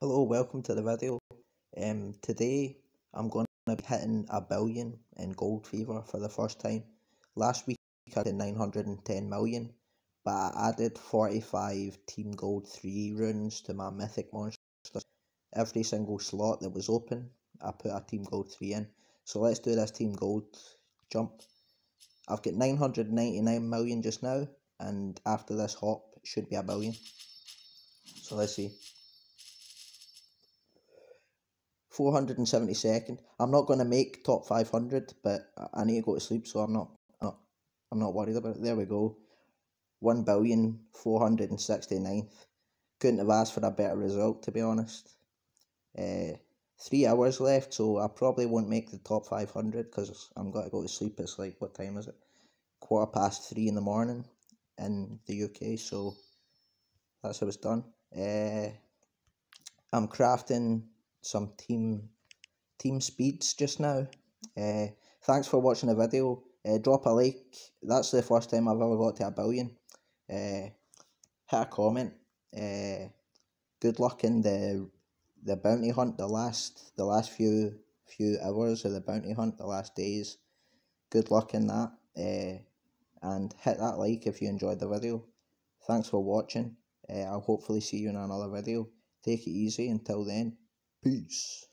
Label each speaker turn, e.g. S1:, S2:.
S1: Hello, welcome to the video. Um, today I'm going to be hitting a billion in Gold Fever for the first time. Last week I did 910 million, but I added 45 Team Gold 3 runes to my Mythic monsters. Every single slot that was open, I put a Team Gold 3 in. So let's do this Team Gold jump. I've got 999 million just now, and after this hop, it should be a billion. So let's see. 472nd. I'm not going to make top 500, but I need to go to sleep, so I'm not, not I'm not worried about it. There we go. 1 billion 469th. Couldn't have asked for a better result, to be honest. Uh, three hours left, so I probably won't make the top 500 because I'm going to go to sleep. It's like, what time is it? Quarter past three in the morning in the UK, so that's how it's done. Uh, I'm crafting some team team speeds just now. Uh, thanks for watching the video. Uh, drop a like. That's the first time I've ever got to a billion. Uh, hit a comment. Uh, good luck in the the bounty hunt. The last the last few few hours of the bounty hunt. The last days. Good luck in that. Uh, and hit that like if you enjoyed the video. Thanks for watching. Uh, I'll hopefully see you in another video. Take it easy until then. Peace.